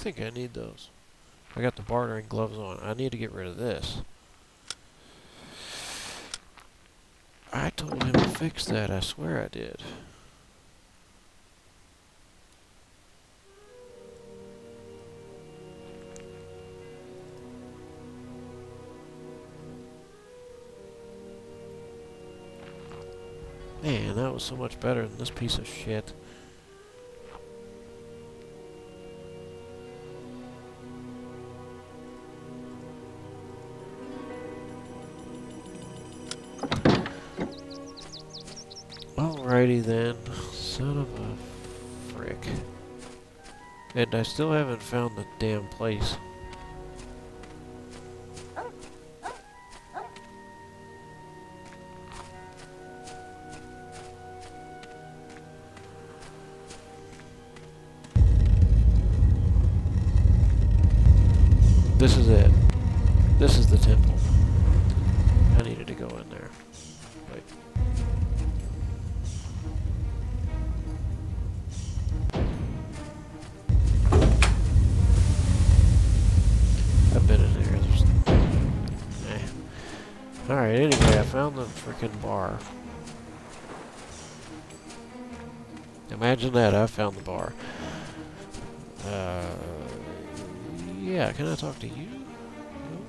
think I need those. I got the bartering gloves on. I need to get rid of this. I told him to fix that. I swear I did. Man, that was so much better than this piece of shit. Then. Son of a frick. And I still haven't found the damn place. This is it. Alright, anyway, I found the freaking bar. Imagine that, I found the bar. Uh, yeah, can I talk to you? Nope.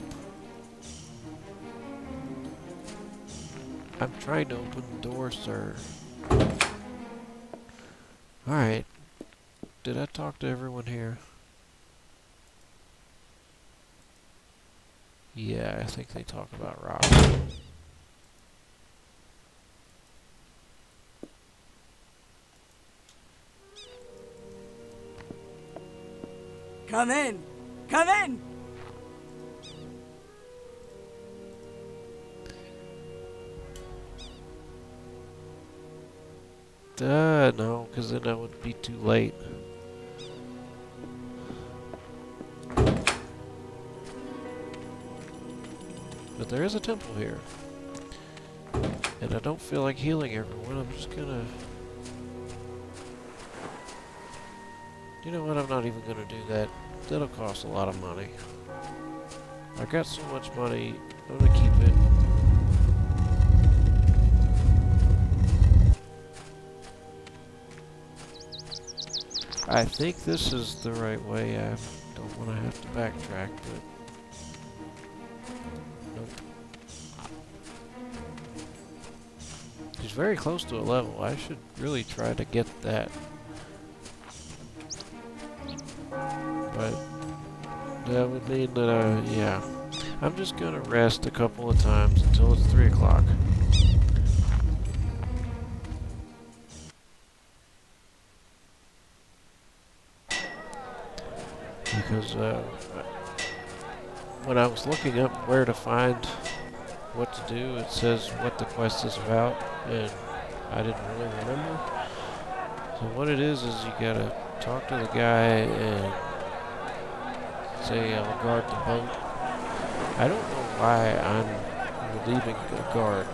I'm trying to open the door, sir. Alright. Did I talk to everyone here? Yeah, I think they talk about rock. Come in! Come in! Uh, no, because then that would be too late. But there is a temple here. And I don't feel like healing everyone. I'm just gonna... You know what? I'm not even gonna do that. That'll cost a lot of money. I got so much money. I'm gonna keep it. I think this is the right way. I don't want to have to backtrack, but... He's very close to a level. I should really try to get that. But... That would mean that, uh, yeah. I'm just gonna rest a couple of times until it's 3 o'clock. because uh, when I was looking up where to find what to do, it says what the quest is about, and I didn't really remember. So what it is is you gotta talk to the guy and say I'll guard the boat. I don't know why I'm relieving a guard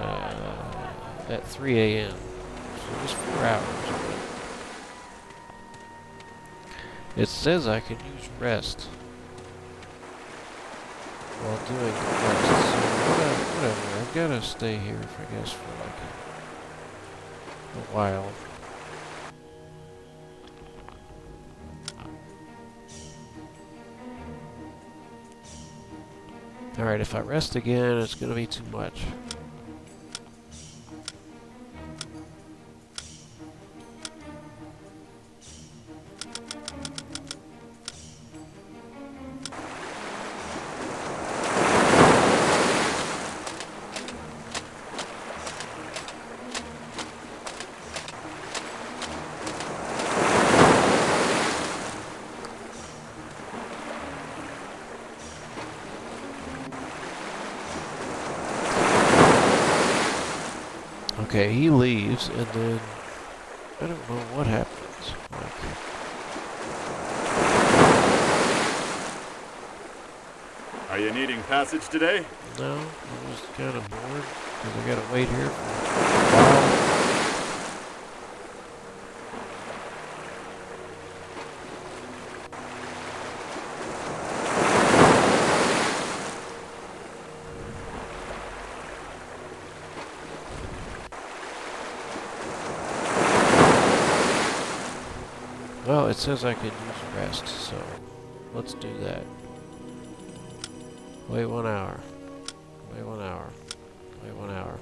uh, at 3 a.m. So just four hours. It says I can use rest while doing the quest, so whatever. I've got to stay here, I guess, for like a, a while. Alright, if I rest again, it's going to be too much. Okay, he leaves, and then I don't know what happens. Like, Are you needing passage today? no, I'm just kind of bored because I gotta wait here Well, it says I could use rest, so let's do that. Wait one hour. Wait one hour. Wait one hour.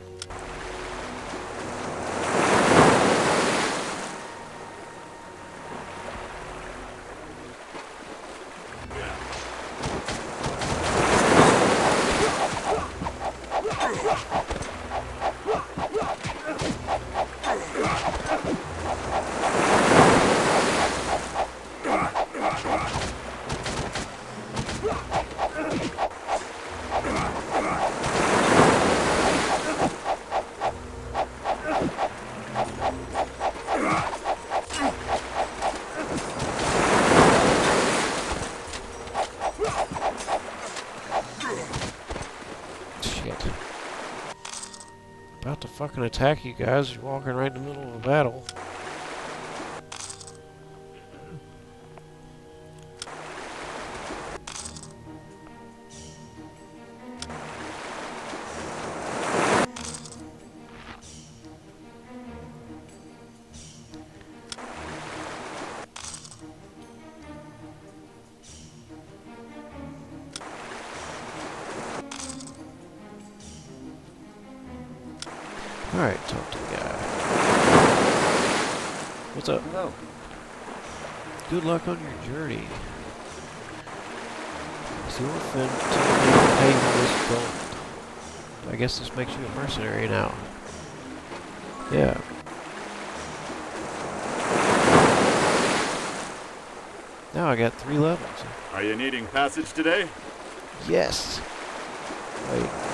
Shit. About to fucking attack you guys. You're walking right in the middle of a battle. Alright, talk to the guy. What's up? Hello. Good luck on your journey. Silverfin told me pay you this gold. I guess this makes you a mercenary now. Yeah. Now I got three levels. Are you needing passage today? Yes. Wait.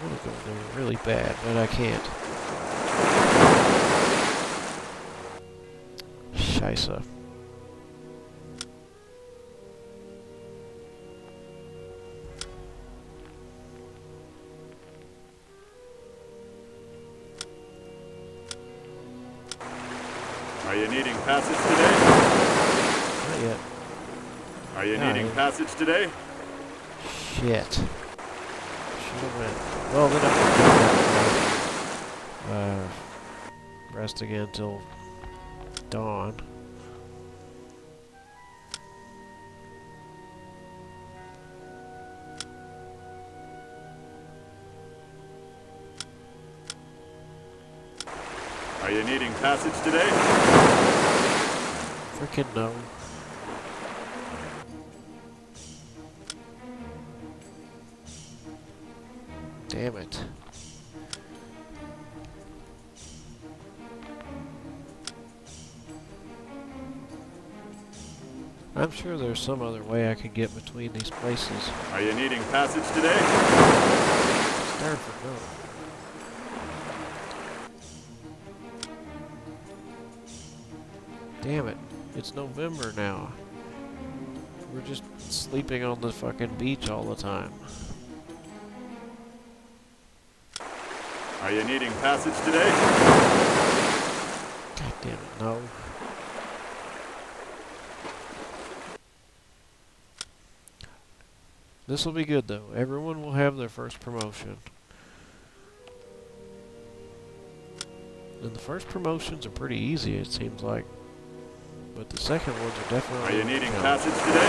I want to go there really bad, but I can't. Scheisse. Are you needing passage today? Not yet. Are you needing passage today? Shit. Should have went. Well, then I'm gonna uh, rest again till dawn. Are you needing passage today? Freaking no. Damn it. I'm sure there's some other way I could get between these places. Are you needing passage today? Starford, no. Damn it. It's November now. We're just sleeping on the fucking beach all the time. Are you needing passage today? God damn it, no. This will be good though. Everyone will have their first promotion. And the first promotions are pretty easy, it seems like. But the second ones are definitely. Are you needing passage today?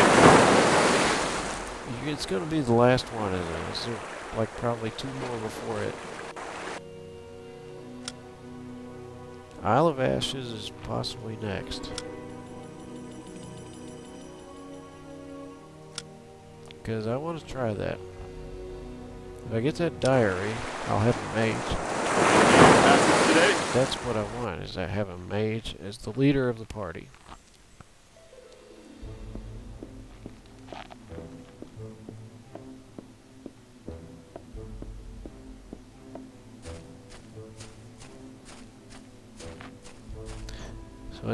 It's gonna be the last one, isn't it? Is there like probably two more before it? Isle of Ashes is possibly next. Because I want to try that. If I get that diary, I'll have a mage. Are you needing passage today? That's what I want, is I have a mage as the leader of the party.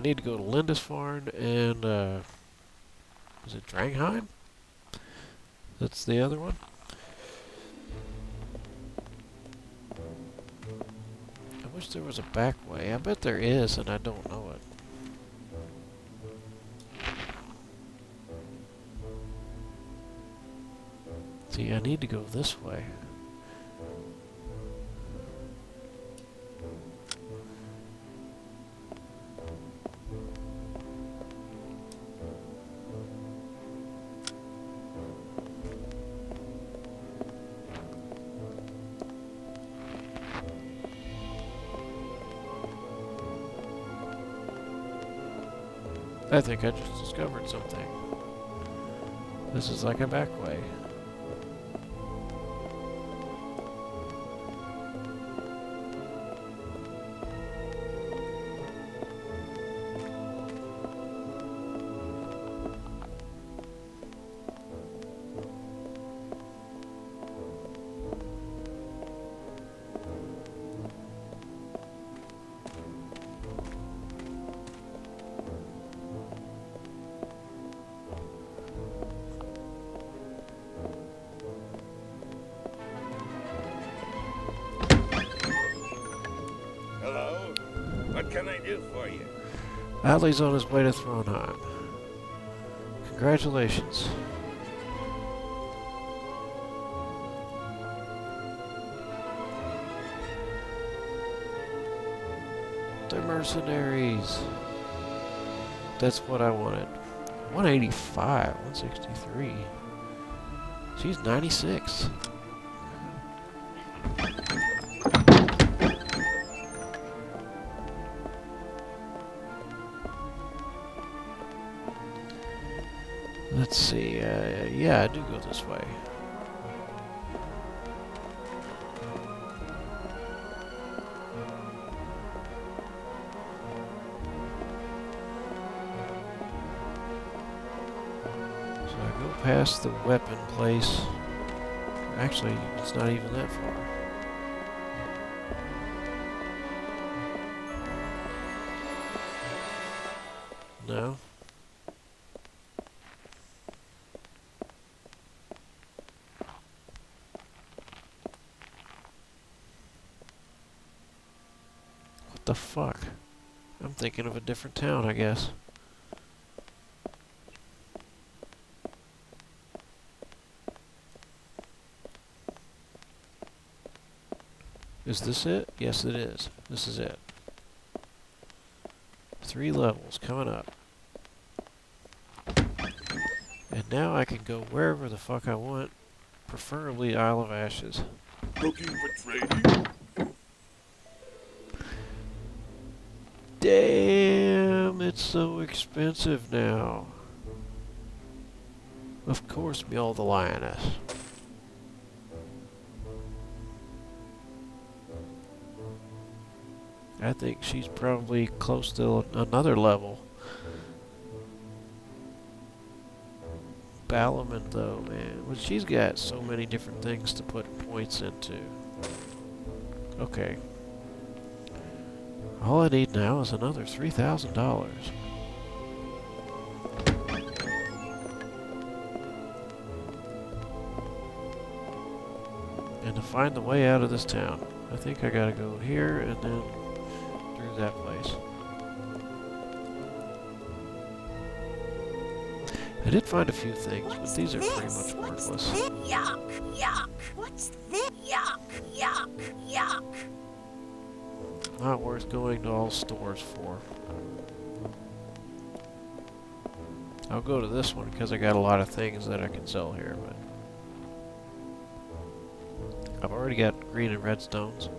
Need to go to Lindisfarne and, uh, is it Drangheim? That's the other one? I wish there was a back way. I bet there is, and I don't know it. See, I need to go this way. I think I just discovered something. This is like a back way. Can I do for you? Adley's on his way to Thronheim. Congratulations. They're mercenaries. That's what I wanted. 185, 163. She's 96. Do go this way. So I go past the weapon place. Actually, it's not even that far. The fuck? I'm thinking of a different town, I guess. Is this it? Yes, it is. This is it. Three levels coming up. And now I can go wherever the fuck I want, preferably Isle of Ashes. Looking for trading? Damn, it's so expensive now. Of course, Mjol the Lioness. I think she's probably close to another level. Balaman, though, man. Well, she's got so many different things to put points into. Okay. All I need now is another $3,000. And to find the way out of this town, I think I gotta go here and then through that place. I did find a few things, but these are pretty much worthless. Yuck, yuck. What's this? Yuck, yuck, yuck. Not worth going to all stores for. I'll go to this one because I got a lot of things that I can sell here, but I've already got green and red stones.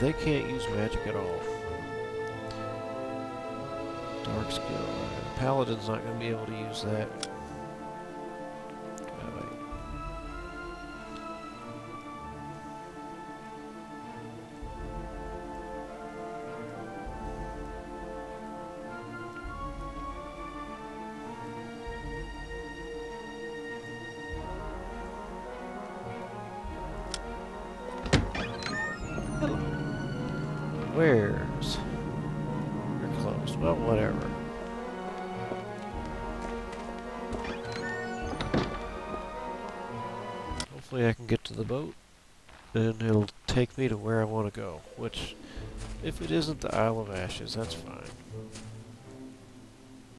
They can't use magic at all. Dark skill. Paladin's not going to be able to use that. Where's? You're close. Well, whatever. Hopefully I can get to the boat, and it'll take me to where I want to go, which, if it isn't the Isle of Ashes, that's fine.